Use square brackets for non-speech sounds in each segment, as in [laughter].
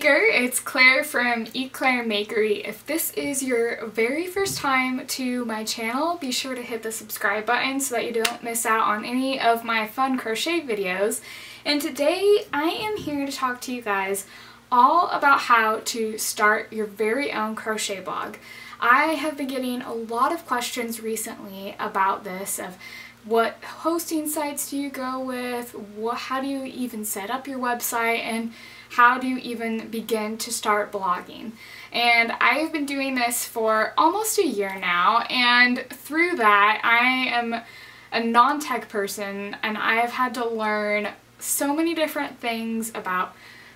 Maker, it's Claire from E'Claire Makery. If this is your very first time to my channel, be sure to hit the subscribe button so that you don't miss out on any of my fun crochet videos. And today I am here to talk to you guys all about how to start your very own crochet blog. I have been getting a lot of questions recently about this of what hosting sites do you go with, what, how do you even set up your website, and how do you even begin to start blogging. And I've been doing this for almost a year now, and through that I am a non-tech person and I have had to learn so many different things about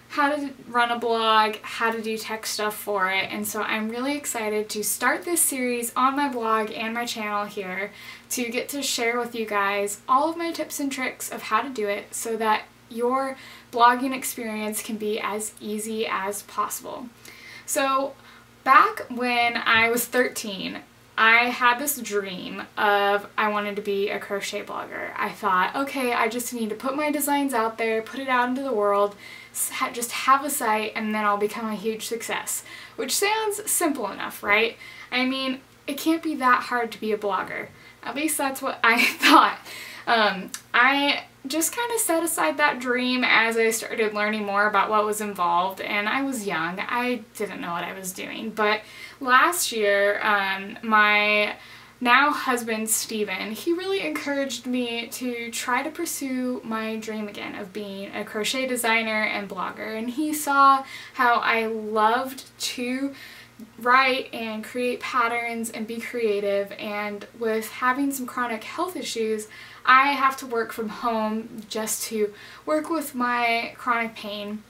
how to run a blog, how to do tech stuff for it, and so I'm really excited to start this series on my blog and my channel here to get to share with you guys all of my tips and tricks of how to do it so that your blogging experience can be as easy as possible. So back when I was 13, I had this dream of I wanted to be a crochet blogger. I thought, okay, I just need to put my designs out there, put it out into the world, just have a site, and then I'll become a huge success. Which sounds simple enough, right? I mean, it can't be that hard to be a blogger. At least that's what I [laughs] thought. Um, I just kind of set aside that dream as I started learning more about what was involved and I was young. I didn't know what I was doing. But last year, um, my now husband Steven, he really encouraged me to try to pursue my dream again of being a crochet designer and blogger. And he saw how I loved to write and create patterns and be creative and with having some chronic health issues I have to work from home just to work with my chronic pain.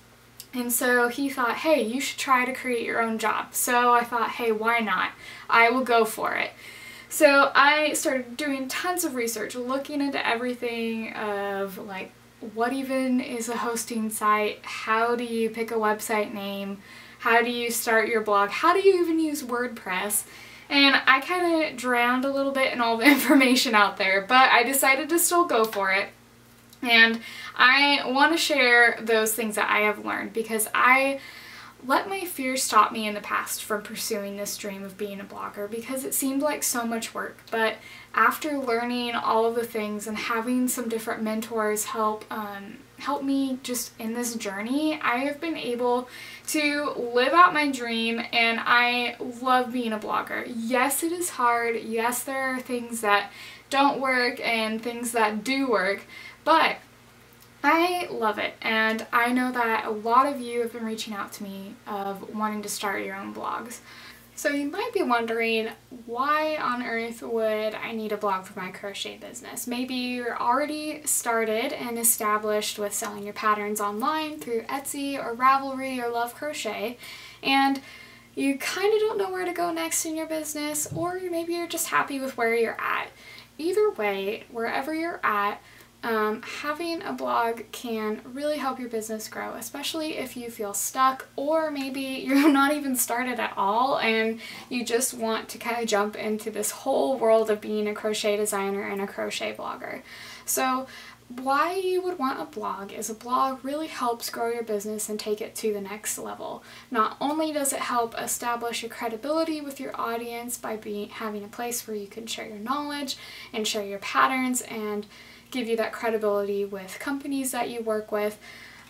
And so he thought hey you should try to create your own job. So I thought hey why not? I will go for it. So I started doing tons of research looking into everything of like what even is a hosting site? How do you pick a website name? How do you start your blog, how do you even use WordPress, and I kind of drowned a little bit in all the [laughs] information out there, but I decided to still go for it. And I want to share those things that I have learned because I let my fear stop me in the past from pursuing this dream of being a blogger because it seemed like so much work. But after learning all of the things and having some different mentors help um, help me just in this journey, I have been able to live out my dream and I love being a blogger. Yes, it is hard. Yes, there are things that don't work and things that do work, but I love it and I know that a lot of you have been reaching out to me of wanting to start your own blogs. So you might be wondering why on earth would I need a blog for my crochet business? Maybe you're already started and established with selling your patterns online through Etsy or Ravelry or Love Crochet and you kind of don't know where to go next in your business or maybe you're just happy with where you're at. Either way, wherever you're at, um, having a blog can really help your business grow, especially if you feel stuck or maybe [laughs] you're not even started at all and you just want to kind of jump into this whole world of being a crochet designer and a crochet blogger. So why you would want a blog is a blog really helps grow your business and take it to the next level. Not only does it help establish your credibility with your audience by being having a place where you can share your knowledge and share your patterns and give you that credibility with companies that you work with.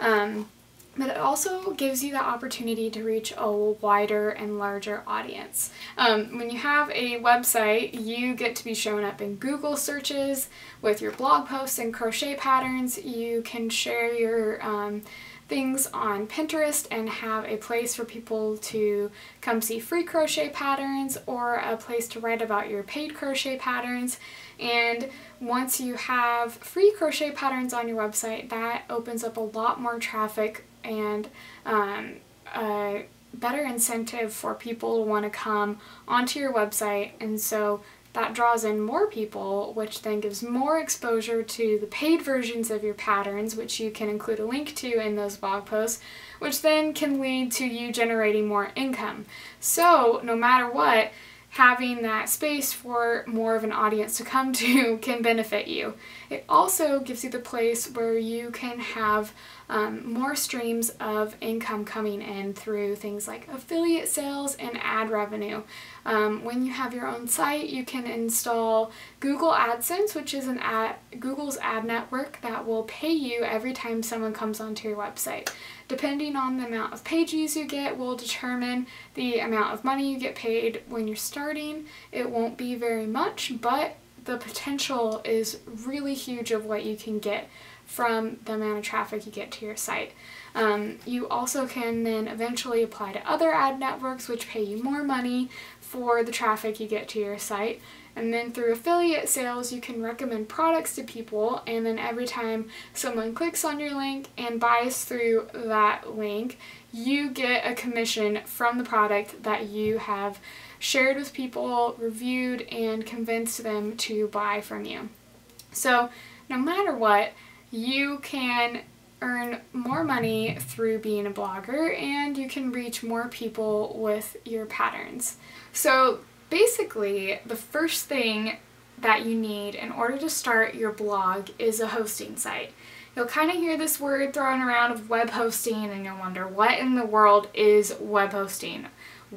Um, but it also gives you the opportunity to reach a wider and larger audience. Um, when you have a website, you get to be shown up in Google searches with your blog posts and crochet patterns. You can share your um, things on Pinterest and have a place for people to come see free crochet patterns or a place to write about your paid crochet patterns. And once you have free crochet patterns on your website, that opens up a lot more traffic and um, a better incentive for people to want to come onto your website. And so that draws in more people, which then gives more exposure to the paid versions of your patterns, which you can include a link to in those blog posts, which then can lead to you generating more income. So, no matter what, having that space for more of an audience to come to [laughs] can benefit you. It also gives you the place where you can have um, more streams of income coming in through things like affiliate sales and ad revenue. Um, when you have your own site, you can install Google AdSense, which is an ad, Google's ad network that will pay you every time someone comes onto your website. Depending on the amount of page views you get will determine the amount of money you get paid when you're starting. It won't be very much, but the potential is really huge of what you can get from the amount of traffic you get to your site. Um, you also can then eventually apply to other ad networks which pay you more money for the traffic you get to your site. And then through affiliate sales, you can recommend products to people, and then every time someone clicks on your link and buys through that link, you get a commission from the product that you have shared with people, reviewed, and convinced them to buy from you. So no matter what, you can earn more money through being a blogger and you can reach more people with your patterns. So basically, the first thing that you need in order to start your blog is a hosting site. You'll kind of hear this word thrown around of web hosting and you'll wonder what in the world is web hosting?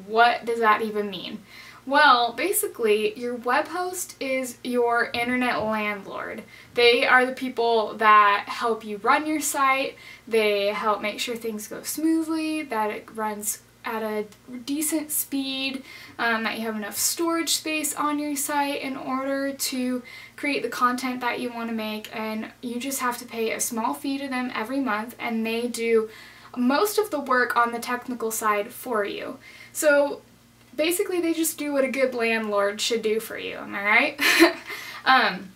What does that even mean? Well, basically, your web host is your internet landlord. They are the people that help you run your site, they help make sure things go smoothly, that it runs at a decent speed, um, that you have enough storage space on your site in order to create the content that you want to make, and you just have to pay a small fee to them every month, and they do most of the work on the technical side for you. So basically they just do what a good landlord should do for you, am I right? [laughs] um,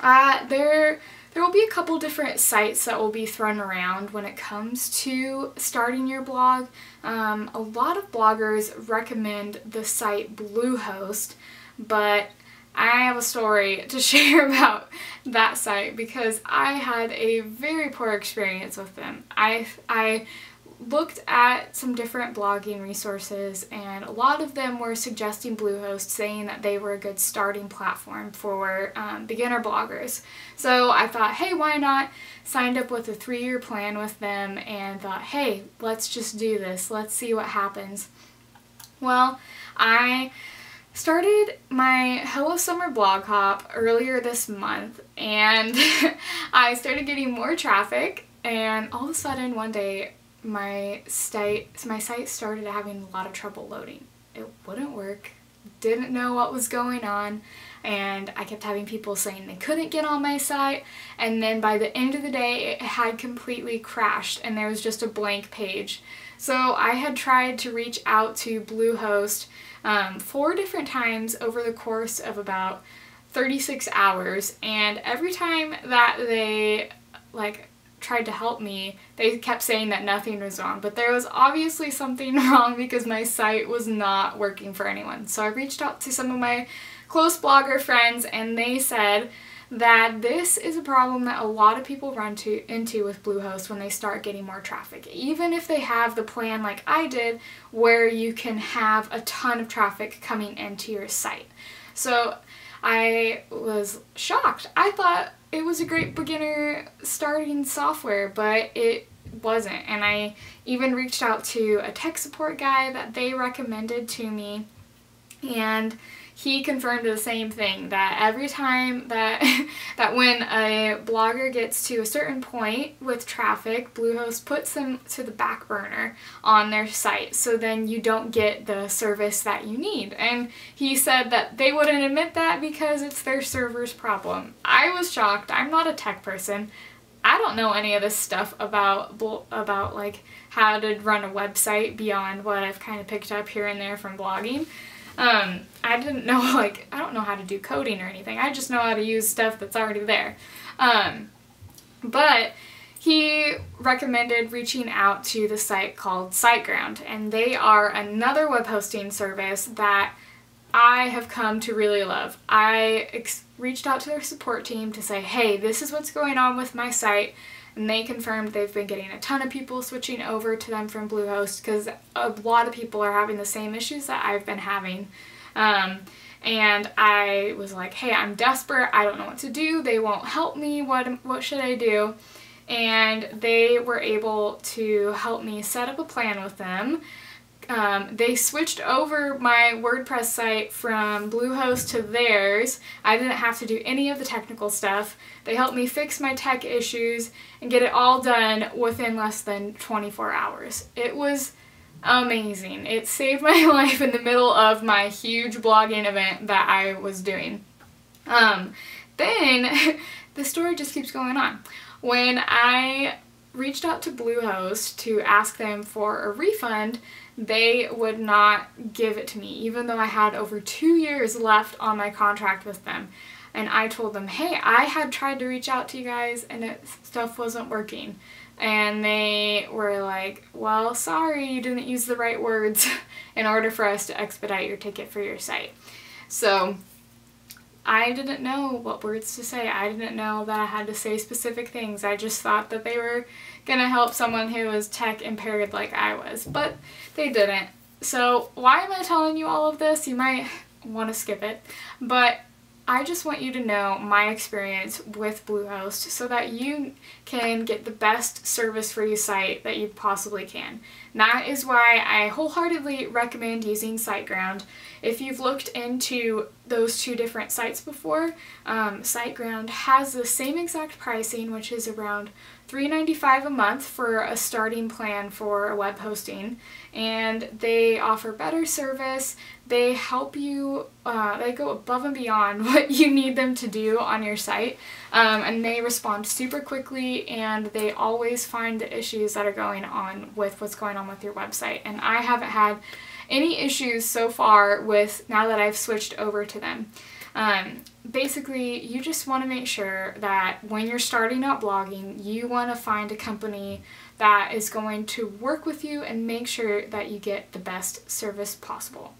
uh, there, there will be a couple different sites that will be thrown around when it comes to starting your blog. Um, a lot of bloggers recommend the site Bluehost, but I have a story [laughs] to share about that site because I had a very poor experience with them. I, I looked at some different blogging resources and a lot of them were suggesting Bluehost saying that they were a good starting platform for um, beginner bloggers. So I thought, hey, why not? Signed up with a three-year plan with them and thought, hey, let's just do this. Let's see what happens. Well, I started my Hello Summer blog hop earlier this month and [laughs] I started getting more traffic and all of a sudden one day my site my site started having a lot of trouble loading. It wouldn't work, didn't know what was going on, and I kept having people saying they couldn't get on my site, and then by the end of the day it had completely crashed and there was just a blank page. So I had tried to reach out to Bluehost um, four different times over the course of about 36 hours, and every time that they like tried to help me, they kept saying that nothing was wrong, but there was obviously something [laughs] wrong because my site was not working for anyone. So I reached out to some of my close blogger friends and they said that this is a problem that a lot of people run to into with Bluehost when they start getting more traffic. Even if they have the plan like I did where you can have a ton of traffic coming into your site. So I was shocked. I thought it was a great beginner starting software, but it wasn't. And I even reached out to a tech support guy that they recommended to me and he confirmed the same thing that every time that [laughs] that when a blogger gets to a certain point with traffic Bluehost puts them to the back burner on their site so then you don't get the service that you need and he said that they wouldn't admit that because it's their server's problem. I was shocked. I'm not a tech person. I don't know any of this stuff about about like how to run a website beyond what I've kind of picked up here and there from blogging. Um, I didn't know, [laughs] like, I don't know how to do coding or anything. I just know how to use stuff that's already there. Um, but he recommended reaching out to the site called SiteGround, and they are another web hosting service that I have come to really love. I reached out to their support team to say, hey, this is what's going on with my site and they confirmed they've been getting a ton of people switching over to them from Bluehost because a lot of people are having the same issues that I've been having. Um, and I was like, hey, I'm desperate. I don't know what to do. They won't help me. What, what should I do? And they were able to help me set up a plan with them. Um, they switched over my WordPress site from Bluehost to theirs. I didn't have to do any of the technical stuff. They helped me fix my tech issues and get it all done within less than 24 hours. It was amazing. It saved my [laughs] life in the middle of my huge blogging event that I was doing. Um, then [laughs] the story just keeps going on. When I reached out to Bluehost to ask them for a refund, they would not give it to me, even though I had over two years left on my contract with them. And I told them, hey, I had tried to reach out to you guys and it, stuff wasn't working. And they were like, well, sorry, you didn't use the right words [laughs] in order for us to expedite your ticket for your site. So I didn't know what words to say. I didn't know that I had to say specific things. I just thought that they were going to help someone who was tech impaired like I was, but they didn't. So why am I telling you all of this? You might want to skip it, but I just want you to know my experience with Bluehost so that you can get the best service for your site that you possibly can. That is why I wholeheartedly recommend using SiteGround. If you've looked into those two different sites before, um, SiteGround has the same exact pricing, which is around $3.95 a month for a starting plan for web hosting and they offer better service they help you uh, they go above and beyond [laughs] what you need them to do on your site um, and they respond super quickly and they always find the issues that are going on with what's going on with your website and I haven't had any issues so far with now that I've switched over to them um, basically, you just want to make sure that when you're starting out blogging, you want to find a company that is going to work with you and make sure that you get the best service possible.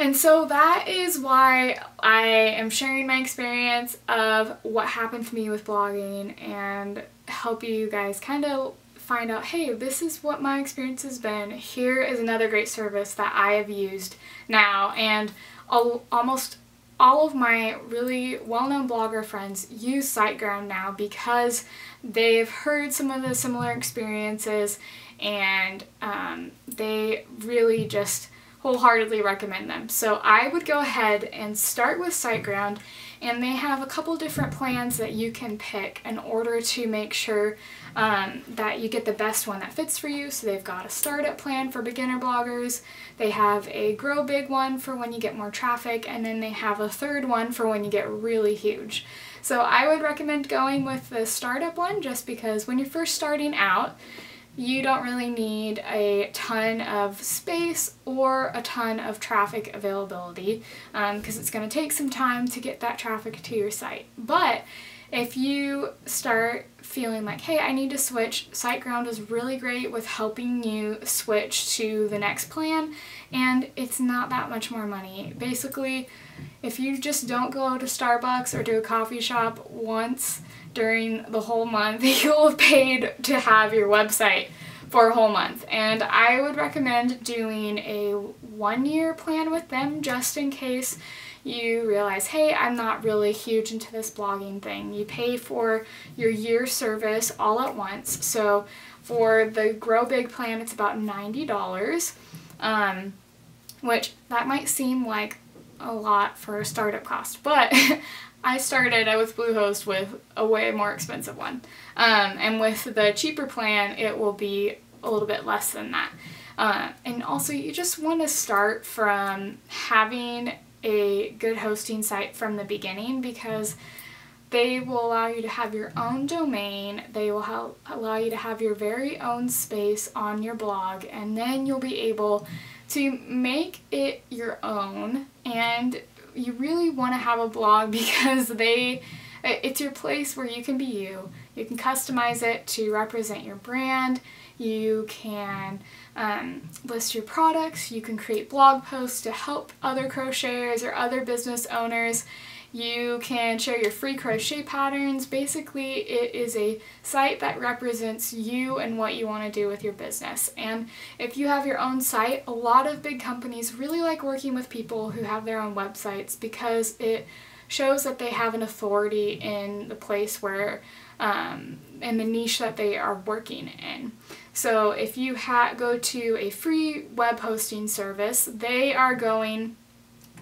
And so that is why I am sharing my experience of what happened to me with blogging and help you guys kind of find out, hey, this is what my experience has been. Here is another great service that I have used now. And all, almost all of my really well-known blogger friends use SiteGround now because they've heard some of the similar experiences and um, they really just wholeheartedly recommend them. So I would go ahead and start with SiteGround and they have a couple different plans that you can pick in order to make sure um, that you get the best one that fits for you. So they've got a startup plan for beginner bloggers, they have a grow big one for when you get more traffic, and then they have a third one for when you get really huge. So I would recommend going with the startup one just because when you're first starting out, you don't really need a ton of space or a ton of traffic availability because um, it's going to take some time to get that traffic to your site. But if you start feeling like, hey, I need to switch, SiteGround is really great with helping you switch to the next plan, and it's not that much more money. Basically, if you just don't go to Starbucks or to a coffee shop once during the whole month, [laughs] you'll have paid to have your website for a whole month. And I would recommend doing a one-year plan with them just in case you realize, hey, I'm not really huge into this blogging thing. You pay for your year service all at once. So for the Grow Big plan, it's about $90, um, which that might seem like a lot for a startup cost, but [laughs] I started with Bluehost with a way more expensive one. Um, and with the cheaper plan, it will be a little bit less than that. Uh, and also, you just want to start from having a good hosting site from the beginning because they will allow you to have your own domain, they will help allow you to have your very own space on your blog, and then you'll be able to make it your own. And you really want to have a blog [laughs] because they it's your place where you can be you. You can customize it to represent your brand. You can um, list your products. You can create blog posts to help other crocheters or other business owners. You can share your free crochet patterns. Basically, it is a site that represents you and what you want to do with your business. And if you have your own site, a lot of big companies really like working with people who have their own websites because it shows that they have an authority in the place where um, in the niche that they are working in. So if you go to a free web hosting service, they are going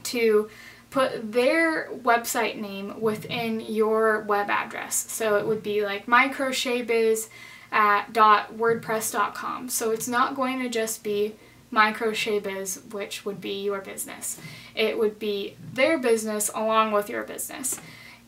to put their website name within your web address. So it would be like mycrochetbiz at .wordpress.com. So it's not going to just be mycrochetbiz, which would be your business. It would be their business along with your business.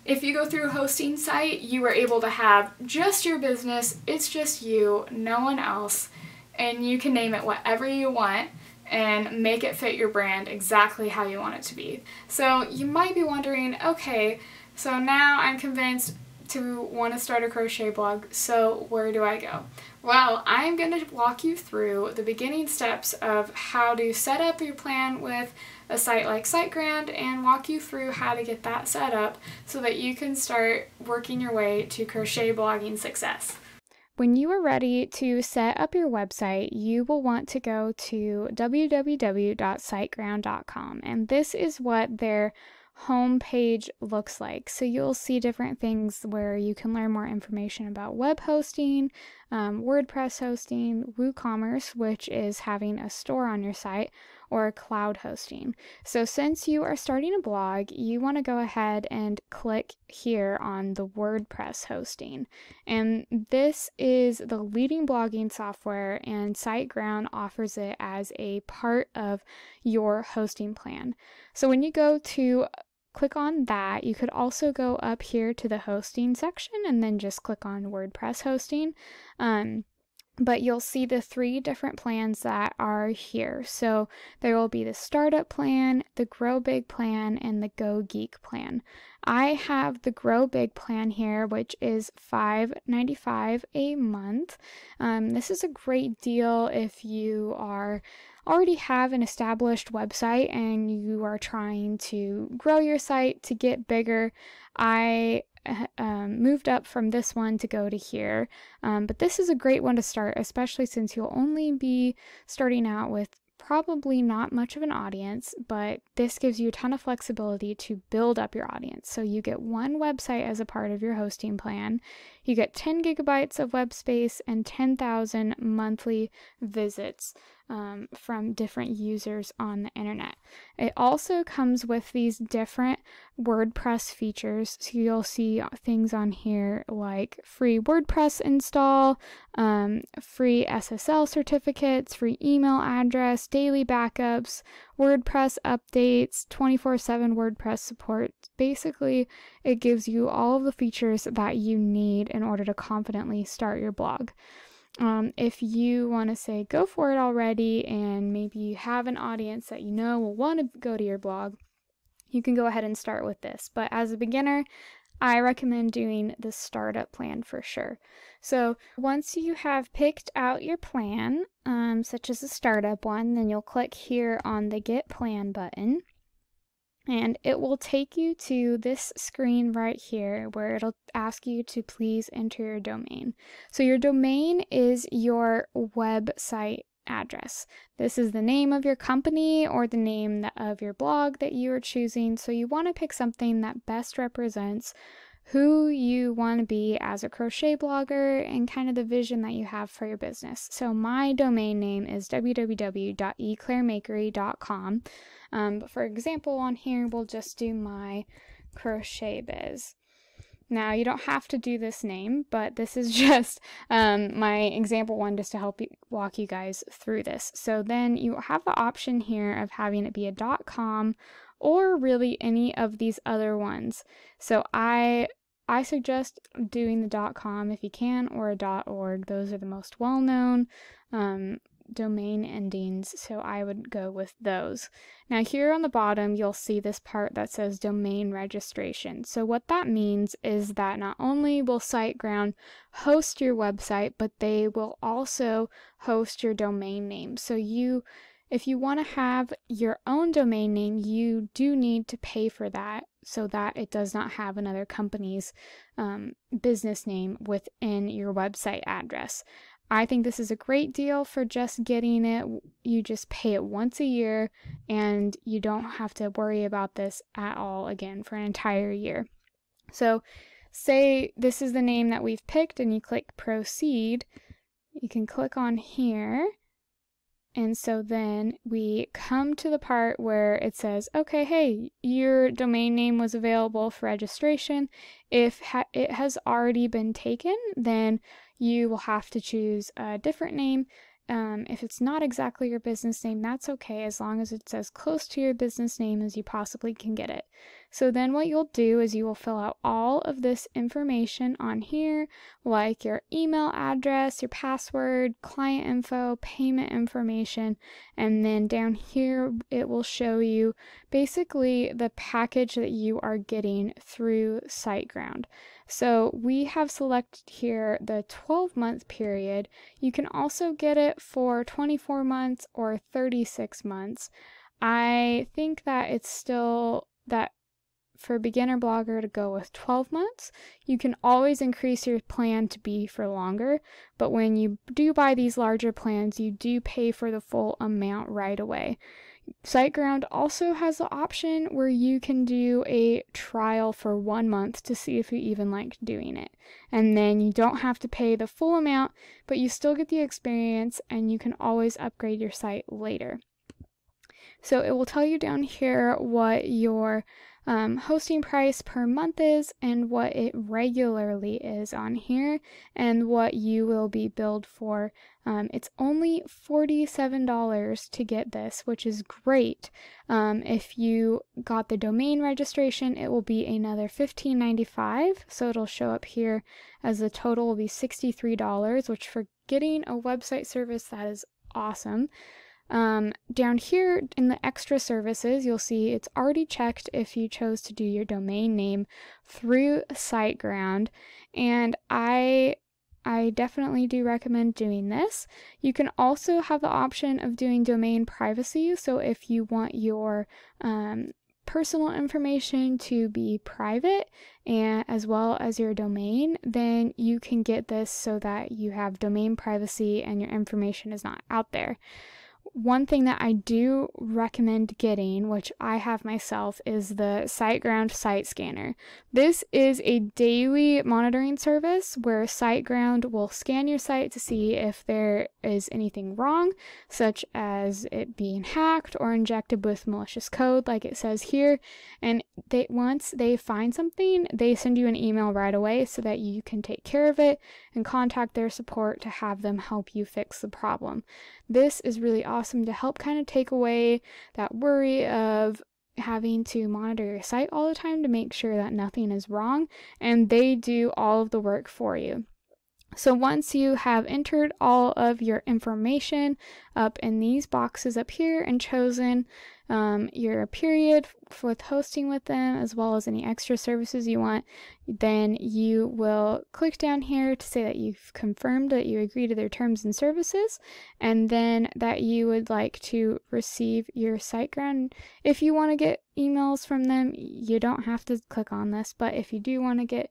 If you go through a hosting site, you are able to have just your business, it's just you, no one else, and you can name it whatever you want and make it fit your brand exactly how you want it to be. So you might be wondering, okay, so now I'm convinced to want to start a crochet blog, so where do I go? Well, I'm going to walk you through the beginning steps of how to set up your plan with a site like SiteGround and walk you through how to get that set up so that you can start working your way to crochet blogging success. When you are ready to set up your website, you will want to go to www.siteground.com, and this is what their homepage looks like. So you'll see different things where you can learn more information about web hosting, um, WordPress hosting, WooCommerce, which is having a store on your site, or cloud hosting. So, since you are starting a blog, you want to go ahead and click here on the WordPress hosting. And this is the leading blogging software, and SiteGround offers it as a part of your hosting plan. So, when you go to click on that. You could also go up here to the hosting section and then just click on WordPress hosting. Um, but you'll see the three different plans that are here. So there will be the startup plan, the grow big plan, and the go geek plan. I have the grow big plan here, which is $5.95 a month. Um, this is a great deal if you are already have an established website and you are trying to grow your site to get bigger. I um, moved up from this one to go to here. Um, but this is a great one to start, especially since you'll only be starting out with probably not much of an audience, but this gives you a ton of flexibility to build up your audience. So you get one website as a part of your hosting plan. You get 10 gigabytes of web space and 10,000 monthly visits um, from different users on the internet. It also comes with these different WordPress features. So you'll see things on here like free WordPress install, um, free SSL certificates, free email address, daily backups, WordPress updates, 24 7 WordPress support. Basically, it gives you all of the features that you need in order to confidently start your blog. Um, if you want to say go for it already and maybe you have an audience that you know will want to go to your blog, you can go ahead and start with this. But as a beginner, I recommend doing the startup plan for sure. So once you have picked out your plan, um, such as a startup one, then you'll click here on the Get Plan button and it will take you to this screen right here where it'll ask you to please enter your domain. So your domain is your website address. This is the name of your company or the name of your blog that you are choosing. So you want to pick something that best represents who you want to be as a crochet blogger and kind of the vision that you have for your business. So my domain name is www.eclairemakery.com. Um, but for example, on here, we'll just do my crochet biz. Now, you don't have to do this name, but this is [laughs] just um, my example one just to help you walk you guys through this. So then you have the option here of having it be a .com or really any of these other ones. So I I suggest doing the .com if you can or a .org. Those are the most well-known. Um, domain endings, so I would go with those. Now here on the bottom, you'll see this part that says domain registration. So what that means is that not only will SiteGround host your website, but they will also host your domain name. So you If you want to have your own domain name, you do need to pay for that so that it does not have another company's um, business name within your website address. I think this is a great deal for just getting it. You just pay it once a year and you don't have to worry about this at all again for an entire year. So, say this is the name that we've picked and you click proceed, you can click on here. And so then we come to the part where it says, okay, hey, your domain name was available for registration. If ha it has already been taken, then you will have to choose a different name. Um, if it's not exactly your business name, that's okay as long as it's as close to your business name as you possibly can get it. So then what you'll do is you will fill out all of this information on here, like your email address, your password, client info, payment information, and then down here it will show you basically the package that you are getting through SiteGround. So we have selected here the 12 month period. You can also get it for 24 months or 36 months. I think that it's still that for a beginner blogger to go with 12 months. You can always increase your plan to be for longer, but when you do buy these larger plans, you do pay for the full amount right away. SiteGround also has the option where you can do a trial for one month to see if you even like doing it. And then you don't have to pay the full amount, but you still get the experience and you can always upgrade your site later. So it will tell you down here what your um, hosting price per month is and what it regularly is on here and what you will be billed for. Um, it's only $47 to get this, which is great. Um, if you got the domain registration, it will be another $15.95. So it'll show up here as the total will be $63, which for getting a website service, that is awesome. Um, down here in the extra services, you'll see it's already checked if you chose to do your domain name through SiteGround, and I I definitely do recommend doing this. You can also have the option of doing domain privacy. So if you want your um, personal information to be private and as well as your domain, then you can get this so that you have domain privacy and your information is not out there. One thing that I do recommend getting, which I have myself, is the SiteGround Site Scanner. This is a daily monitoring service where SiteGround will scan your site to see if there is anything wrong, such as it being hacked or injected with malicious code, like it says here. And they once they find something, they send you an email right away so that you can take care of it and contact their support to have them help you fix the problem. This is really awesome to help kind of take away that worry of having to monitor your site all the time to make sure that nothing is wrong, and they do all of the work for you. So once you have entered all of your information up in these boxes up here and chosen um, your period with hosting with them as well as any extra services you want, then you will click down here to say that you've confirmed that you agree to their terms and services and then that you would like to receive your SiteGround. If you want to get emails from them, you don't have to click on this, but if you do want to get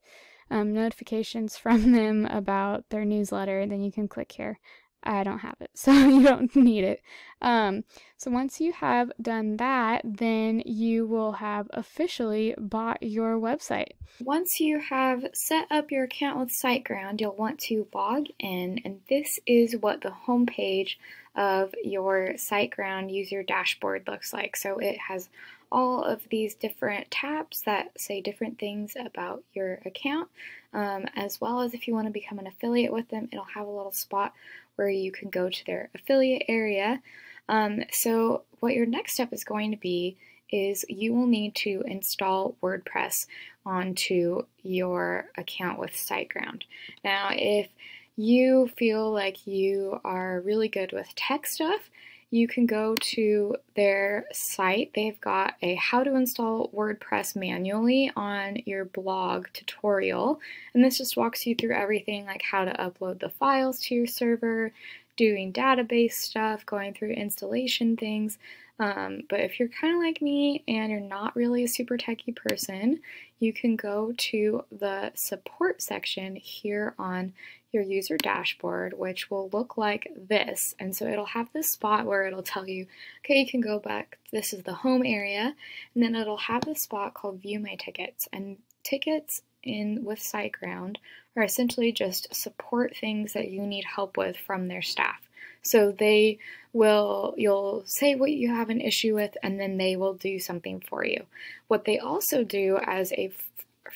um, notifications [laughs] from them about their newsletter, then you can click here. I don't have it, [laughs] so you don't need it. Um, so once you have done that, then you will have officially bought your website. Once you have set up your account with SiteGround, you'll want to log in, and this is what the homepage of your SiteGround user dashboard looks like. So it has all of these different tabs that say different things about your account, um, as well as if you want to become an affiliate with them, it'll have a little spot where you can go to their affiliate area. Um, so what your next step is going to be is you will need to install WordPress onto your account with SiteGround. Now, if you feel like you are really good with tech stuff, you can go to their site. They've got a how to install WordPress manually on your blog tutorial. And this just walks you through everything like how to upload the files to your server, doing database stuff, going through installation things. Um, but if you're kind of like me and you're not really a super techie person, you can go to the support section here on your user dashboard, which will look like this. And so it'll have this spot where it'll tell you, okay, you can go back, this is the home area, and then it'll have this spot called view my tickets. And tickets in with SiteGround are essentially just support things that you need help with from their staff. So they will, you'll say what you have an issue with, and then they will do something for you. What they also do as a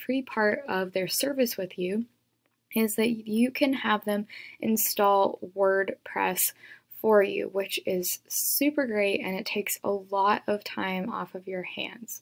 free part of their service with you is that you can have them install WordPress for you, which is super great and it takes a lot of time off of your hands.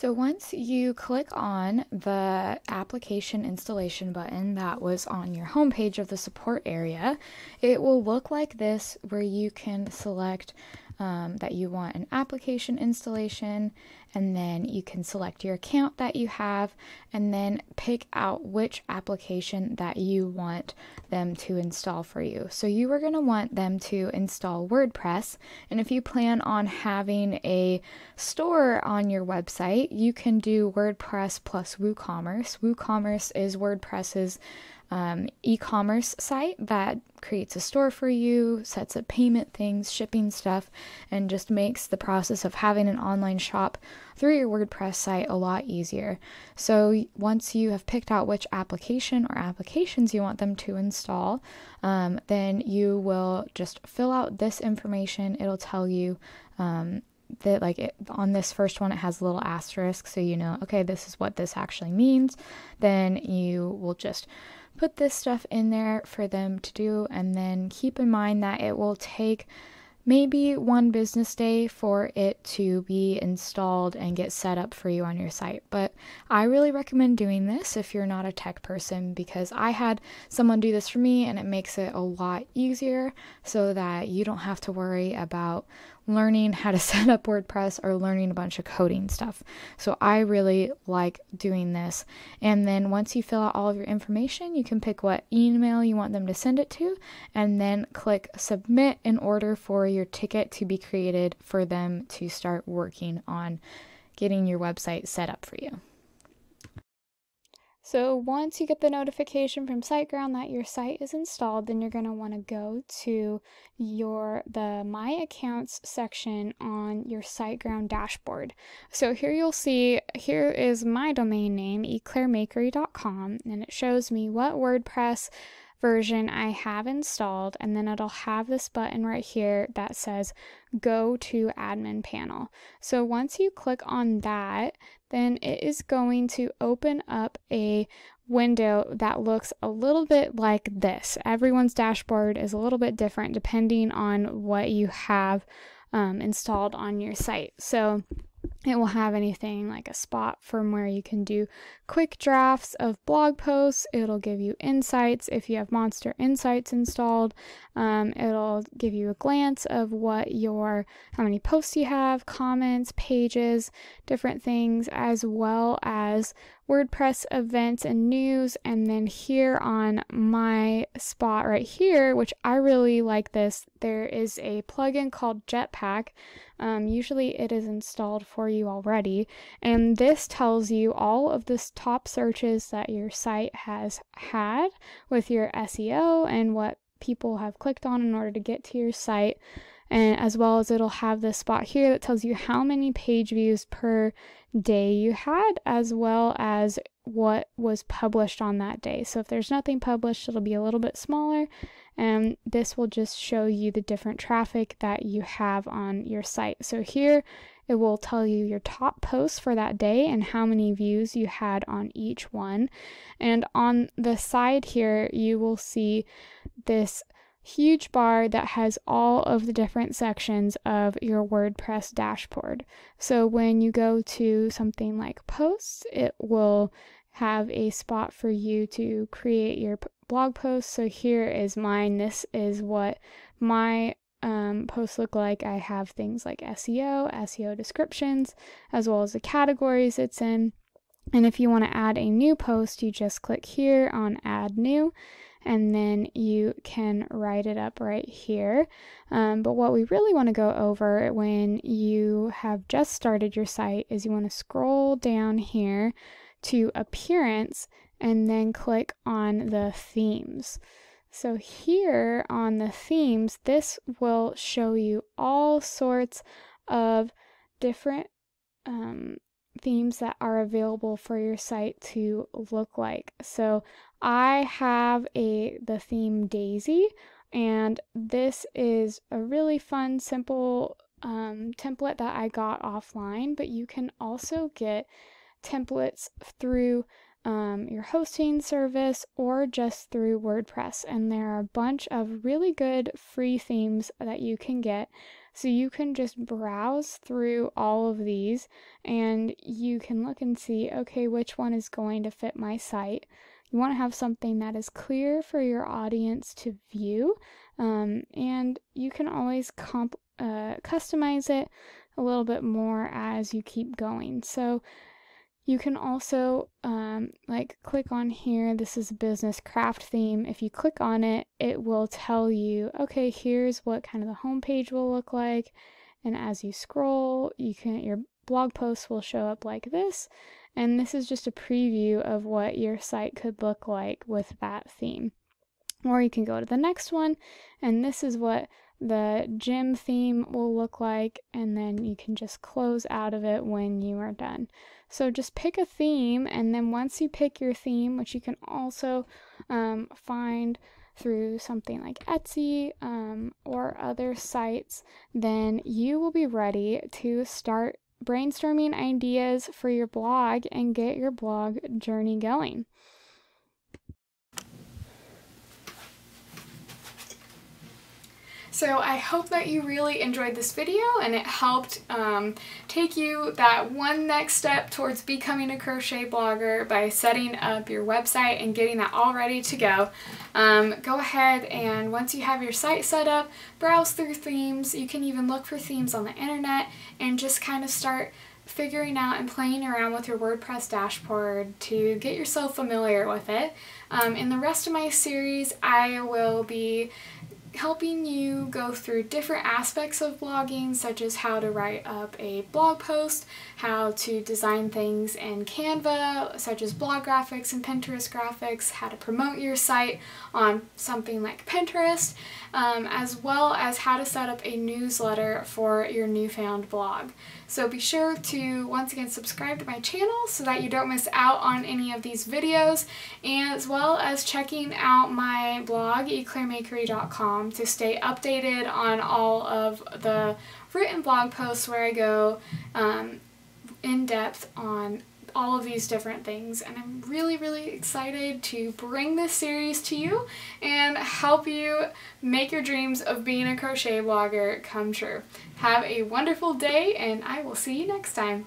So once you click on the application installation button that was on your homepage of the support area, it will look like this where you can select um, that you want an application installation, and then you can select your account that you have, and then pick out which application that you want them to install for you. So you are going to want them to install WordPress, and if you plan on having a store on your website, you can do WordPress plus WooCommerce. WooCommerce is WordPress's um, e-commerce site that creates a store for you, sets up payment things, shipping stuff, and just makes the process of having an online shop through your WordPress site a lot easier. So once you have picked out which application or applications you want them to install, um, then you will just fill out this information. It'll tell you um, that like it, on this first one it has a little asterisk so you know okay this is what this actually means then you will just put this stuff in there for them to do, and then keep in mind that it will take maybe one business day for it to be installed and get set up for you on your site. But I really recommend doing this if you're not a tech person because I had someone do this for me and it makes it a lot easier so that you don't have to worry about learning how to [laughs] set up WordPress or learning a bunch of coding stuff. So I really like doing this. And then once you fill out all of your information, you can pick what email you want them to send it to and then click submit in order for your ticket to be created for them to start working on getting your website set up for you. So once you get the notification from SiteGround that your site is installed, then you're going to want to go to your the My Accounts section on your SiteGround dashboard. So here you'll see here is my domain name eclairemakery.com and it shows me what WordPress version I have installed, and then it'll have this button right here that says go to admin panel. So once you click on that, then it is going to open up a window that looks a little bit like this. Everyone's dashboard is a little bit different depending on what you have um, installed on your site. So it will have anything like a spot from where you can do quick drafts of blog posts. It'll give you insights if you have Monster Insights installed. Um, it'll give you a glance of what your, how many posts you have, comments, pages, different things, as well as WordPress events and news. And then here on my spot right here, which I really like this, there is a plugin called Jetpack. Um, usually it is installed for you already. And this tells you all of the top searches that your site has had with your SEO and what people have clicked on in order to get to your site. And as well as it'll have this spot here that tells you how many page views per day you had, as well as what was published on that day. So if there's nothing published, it'll be a little bit smaller. And this will just show you the different traffic that you have on your site. So here it will tell you your top posts for that day and how many views you had on each one. And on the side here, you will see this huge bar that has all of the different sections of your WordPress dashboard. So when you go to something like posts, it will have a spot for you to create your blog post. So here is mine. This is what my um, posts look like. I have things like SEO, SEO descriptions, as well as the categories it's in. And if you want to add a new post, you just click here on add new and then you can write it up right here. Um, but what we really want to go over when you have just started your site is you want to scroll down here to appearance and then click on the themes. So here on the themes, this will show you all sorts of different um, themes that are available for your site to look like. So I have a the theme Daisy and this is a really fun simple um, template that I got offline but you can also get templates through um, your hosting service or just through WordPress and there are a bunch of really good free themes that you can get so you can just browse through all of these and you can look and see, okay, which one is going to fit my site. You want to have something that is clear for your audience to view, um, and you can always comp- uh, customize it a little bit more as you keep going. So you can also um, like click on here. This is a business craft theme. If you click on it, it will tell you, okay, here's what kind of the homepage will look like. And as you scroll, you can your blog posts will show up like this. And this is just a preview of what your site could look like with that theme. Or you can go to the next one, and this is what the gym theme will look like, and then you can just close out of it when you are done. So just pick a theme, and then once you pick your theme, which you can also um, find through something like Etsy um, or other sites, then you will be ready to start brainstorming ideas for your blog and get your blog journey going. So I hope that you really enjoyed this video and it helped um, take you that one next step towards becoming a crochet blogger by setting up your website and getting that all ready to go. Um, go ahead and once you have your site set up, browse through themes. You can even look for themes on the internet and just kind of start figuring out and playing around with your WordPress dashboard to get yourself familiar with it. Um, in the rest of my series, I will be helping you go through different aspects of blogging, such as how to write up a blog post, how to design things in Canva, such as blog graphics and Pinterest graphics, how to promote your site on something like Pinterest, um, as well as how to set up a newsletter for your newfound blog. So be sure to once again subscribe to my channel so that you don't miss out on any of these videos, as well as checking out my blog, eclairemakery.com, to stay updated on all of the written blog posts where I go um, in depth on all of these different things and I'm really really excited to bring this series to you and help you make your dreams of being a crochet blogger come true. Have a wonderful day and I will see you next time.